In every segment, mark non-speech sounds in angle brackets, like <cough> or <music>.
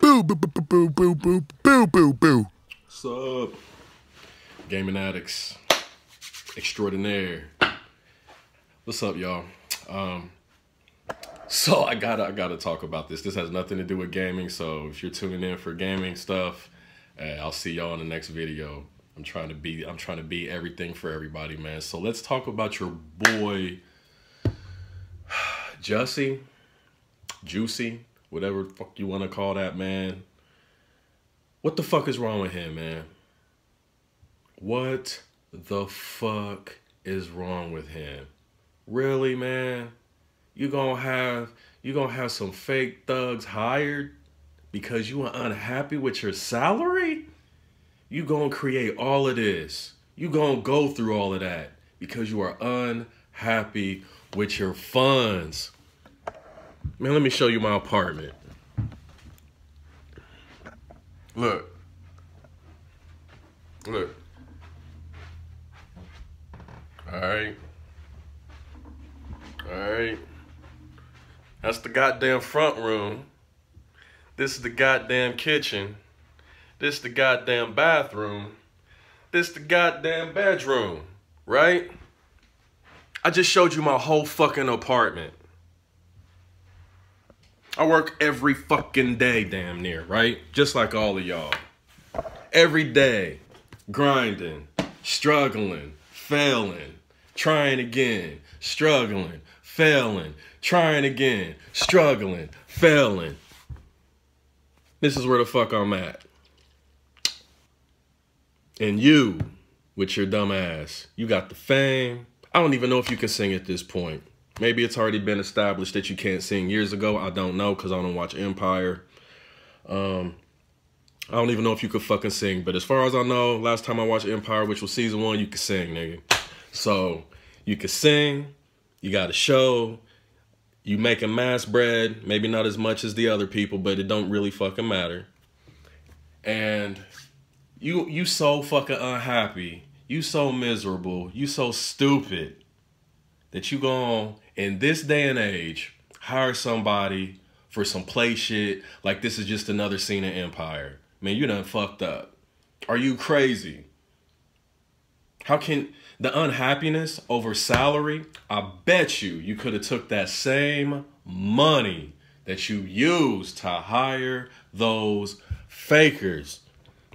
Boo, boo, boo, boo, boo, boo, boo, boo, boo. What's up? Gaming addicts extraordinaire. What's up, y'all? Um, so I gotta I gotta talk about this. This has nothing to do with gaming. So if you're tuning in for gaming stuff, uh, I'll see y'all in the next video. I'm trying to be I'm trying to be everything for everybody, man. So let's talk about your boy <sighs> Jussie, Juicy, whatever fuck you want to call that, man. What the fuck is wrong with him, man? What the fuck is wrong with him? Really, man? You gonna have you gonna have some fake thugs hired because you are unhappy with your salary? You gonna create all of this. You gonna go through all of that because you are unhappy with your funds. Man, let me show you my apartment. Look. Look. All right. All right. That's the goddamn front room. This is the goddamn kitchen. This is the goddamn bathroom. This is the goddamn bedroom, right? I just showed you my whole fucking apartment. I work every fucking day, damn near, right? Just like all of y'all. Every day, grinding, struggling, failing, trying again, struggling, failing, trying again, struggling, failing. This is where the fuck I'm at. And you, with your dumb ass, you got the fame. I don't even know if you can sing at this point. Maybe it's already been established that you can't sing years ago. I don't know because I don't watch Empire. Um, I don't even know if you could fucking sing. But as far as I know, last time I watched Empire, which was season one, you could sing, nigga. So you could sing. You got a show. You making mass bread. Maybe not as much as the other people, but it don't really fucking matter. And you you so fucking unhappy. You so miserable. You so stupid that you going in this day and age hire somebody for some play shit like this is just another scene in Empire. Man, you done fucked up. Are you crazy? How can the unhappiness over salary? I bet you you could have took that same money that you used to hire those fakers,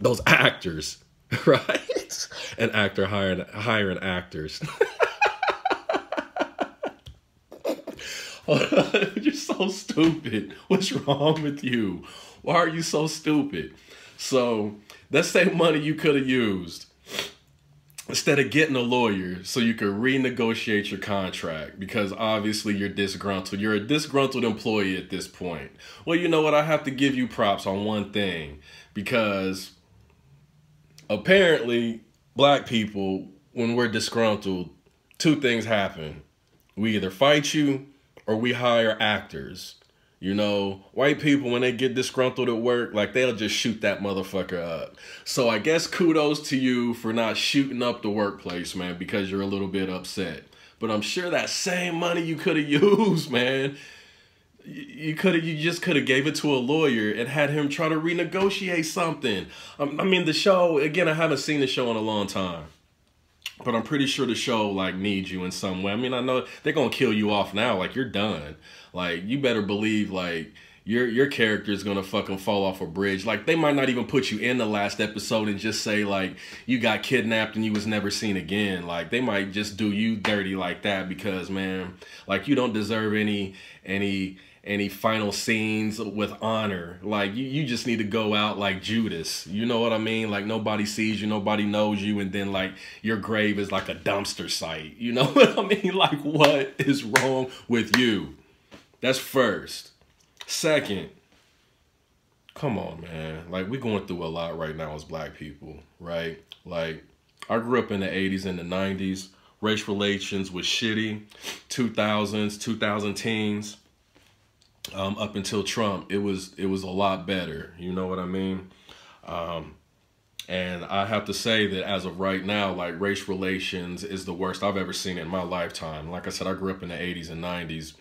those actors, <laughs> right? An actor hiring hiring actors. <laughs> <laughs> You're so stupid. What's wrong with you? Why are you so stupid? So that same money you could have used instead of getting a lawyer so you could renegotiate your contract because obviously you're disgruntled. You're a disgruntled employee at this point. Well, you know what? I have to give you props on one thing because apparently black people, when we're disgruntled, two things happen. We either fight you or we hire actors. You know, white people, when they get disgruntled at work, like they'll just shoot that motherfucker up. So I guess kudos to you for not shooting up the workplace, man, because you're a little bit upset. But I'm sure that same money you could have <laughs> used, man, you could have, you just could have gave it to a lawyer and had him try to renegotiate something. Um, I mean, the show, again, I haven't seen the show in a long time but I'm pretty sure the show like needs you in some way. I mean, I know they're gonna kill you off now. Like you're done. Like you better believe like your your character is gonna fucking fall off a bridge. Like they might not even put you in the last episode and just say like you got kidnapped and you was never seen again. Like they might just do you dirty like that because man, like you don't deserve any any any final scenes with honor. Like you, you just need to go out like Judas. You know what I mean? Like nobody sees you, nobody knows you, and then like your grave is like a dumpster site. You know <laughs> what I mean? Like what is wrong with you? That's first. Second, come on, man. Like we're going through a lot right now as black people, right? Like I grew up in the 80s and the 90s. Race relations was shitty. 2000s, 2000 teens um, up until Trump, it was it was a lot better. You know what I mean? Um, and I have to say that as of right now, like race relations is the worst I've ever seen in my lifetime. Like I said, I grew up in the 80s and 90s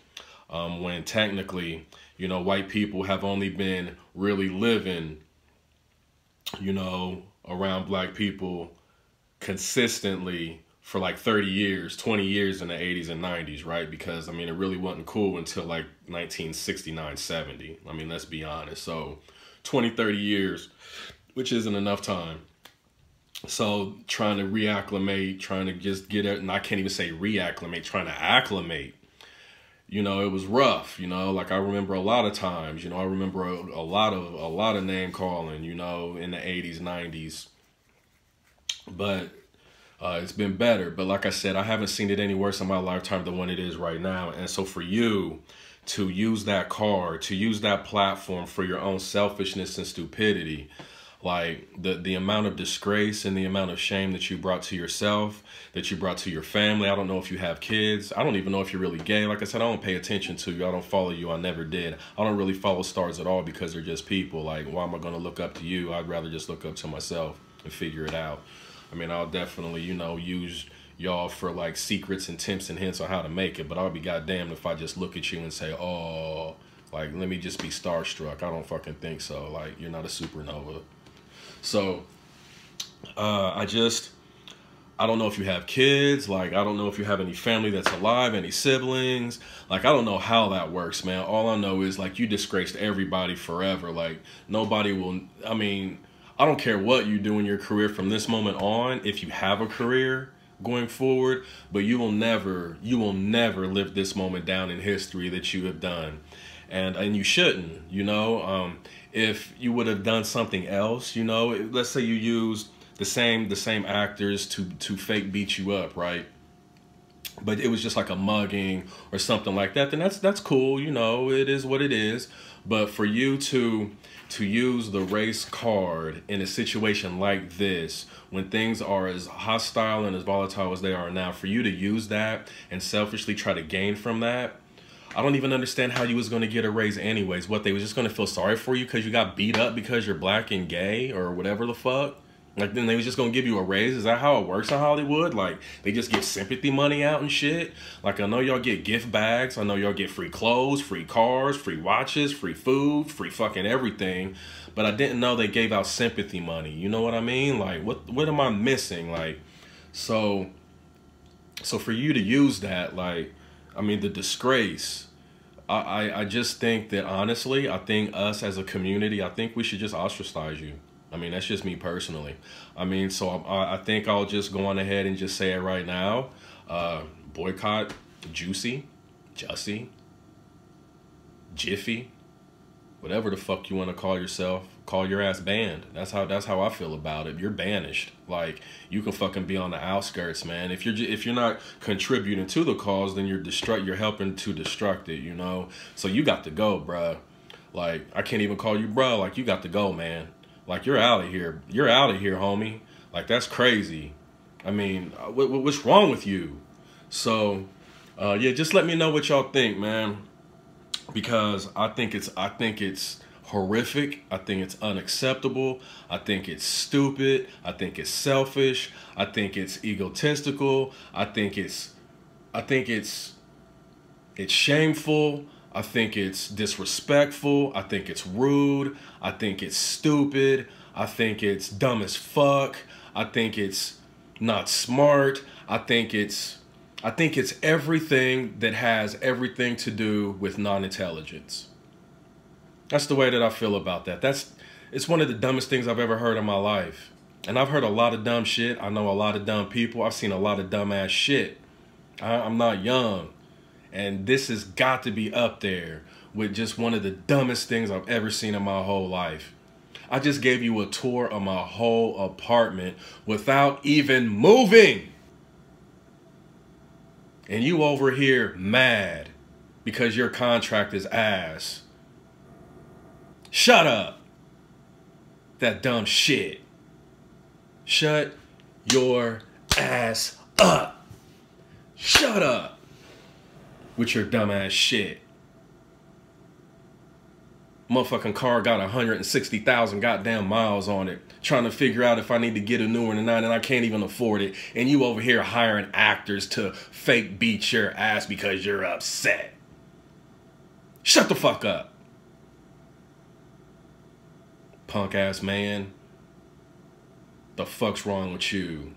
um, when technically, you know, white people have only been really living, you know, around black people consistently for like 30 years, 20 years in the 80s and 90s, right? Because I mean, it really wasn't cool until like 1969, 70. I mean, let's be honest. So 20, 30 years, which isn't enough time. So trying to reacclimate, trying to just get it, and I can't even say reacclimate, trying to acclimate. You know, it was rough. You know, like I remember a lot of times. You know, I remember a, a lot of a lot of name calling. You know, in the '80s, '90s. But uh, it's been better. But like I said, I haven't seen it any worse in my lifetime than what it is right now. And so for you to use that card, to use that platform for your own selfishness and stupidity, like the the amount of disgrace and the amount of shame that you brought to yourself that you brought to your family. I don't know if you have kids. I don't even know if you're really gay. Like i said i don't pay attention to you. I don't follow you. I never did. I don't really follow stars at all because they're just people. Like why am i going to look up to you? I'd rather just look up to myself and figure it out I mean, I'll definitely, you know, use y'all for like secrets and tips and hints on how to make it, but I'll be goddamn if I just look at you and say, oh, like, let me just be starstruck. I don't fucking think so. Like, you're not a supernova. So, uh, I just, I don't know if you have kids. Like, I don't know if you have any family that's alive, any siblings. Like, I don't know how that works, man. All I know is, like, you disgraced everybody forever. Like, nobody will, I mean, I don't care what you do in your career from this moment on, if you have a career going forward, but you will never, you will never live this moment down in history that you have done. And, and you shouldn't, you know, um, if you would have done something else, you know, let's say you used the same, the same actors to, to fake beat you up, right? But it was just like a mugging or something like that, then that's, that's cool. You know, it is what it is. But for you to, to use the race card in a situation like this, when things are as hostile and as volatile as they are now, for you to use that and selfishly try to gain from that, I don't even understand how you was going to get a raise anyways. What, they was just going to feel sorry for you because you got beat up because you're black and gay or whatever the fuck? Like then they was just gonna give you a raise. Is that how it works in Hollywood? Like they just give sympathy money out and shit. Like I know y'all get gift bags. I know y'all get free clothes, free cars, free watches, free food, free fucking everything. But I didn't know they gave out sympathy money. You know what I mean? Like what what am I missing? Like so so for you to use that, like I mean the disgrace. I, I, I just think that honestly, I think us as a community, I think we should just ostracize you. I mean, that's just me personally. I mean, so I, I think I'll just go on ahead and just say it right now. Uh, boycott Juicy, Jussie, Jiffy, whatever the fuck you want to call yourself. Call your ass banned. That's how that's how I feel about it. You're banished. Like you can fucking be on the outskirts, man. If you're if you're not contributing to the cause, then you're destruct. You're helping to destruct it. You know. So you got to go, bruh. Like I can't even call you bro. Like you got to go, man. Like you're out of here. You're out of here, homie. Like that's crazy. I mean, uh, what, what's wrong with you? So, uh, yeah, just let me know what y'all think, man. Because I think it's I think it's horrific. I think it's unacceptable. I think it's stupid. I think it's selfish. I think it's egotistical. I think it's I think it's it's shameful. I think it's disrespectful. I think it's rude. I think it's stupid. I think it's dumb as fuck. I think it's not smart. I think it's I think it's everything that has everything to do with non-intelligence. That's the way that I feel about that. That's it's one of the dumbest things I've ever heard in my life. And I've heard a lot of dumb shit. I know a lot of dumb people. I've seen a lot of dumbass shit. I, I'm not young. And this has got to be up there with just one of the dumbest things I've ever seen in my whole life. I just gave you a tour of my whole apartment without even moving. And you over here mad because your contract is ass. Shut up. That dumb shit. Shut your ass up. Shut up with your dumbass shit. Motherfucking car got 160,000 goddamn miles on it. Trying to figure out if I need to get a new one or not, and I can't even afford it. And you over here hiring actors to fake beat your ass because you're upset. Shut the fuck up. Punk ass man. The fuck's wrong with you?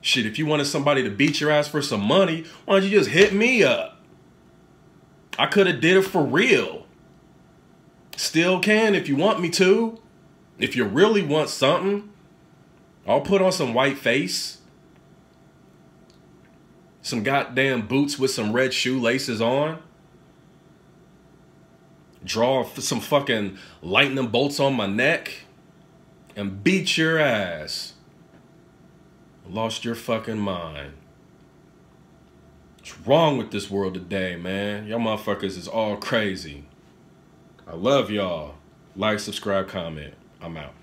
Shit, if you wanted somebody to beat your ass for some money, why don't you just hit me up? I could have did it for real. Still can if you want me to. If you really want something, I'll put on some white face. Some goddamn boots with some red shoelaces on. Draw some fucking lightning bolts on my neck. And beat your ass. Lost your fucking mind. What's wrong with this world today, man? Y'all motherfuckers is all crazy. I love y'all. Like, subscribe, comment. I'm out.